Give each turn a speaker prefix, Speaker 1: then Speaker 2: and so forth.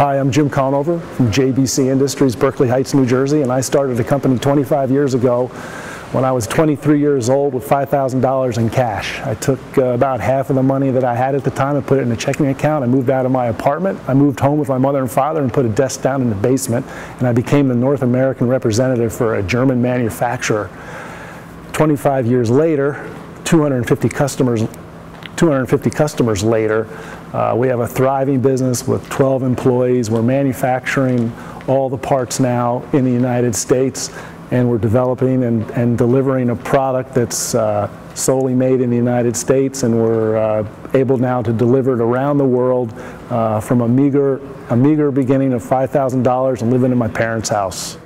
Speaker 1: Hi, I'm Jim Conover from JBC Industries, Berkeley Heights, New Jersey, and I started a company 25 years ago when I was 23 years old with $5,000 in cash. I took uh, about half of the money that I had at the time and put it in a checking account. I moved out of my apartment. I moved home with my mother and father and put a desk down in the basement, and I became the North American representative for a German manufacturer. 25 years later, 250 customers 250 customers later, uh, we have a thriving business with 12 employees. We're manufacturing all the parts now in the United States and we're developing and, and delivering a product that's uh, solely made in the United States and we're uh, able now to deliver it around the world uh, from a meager, a meager beginning of $5,000 and living in my parents' house.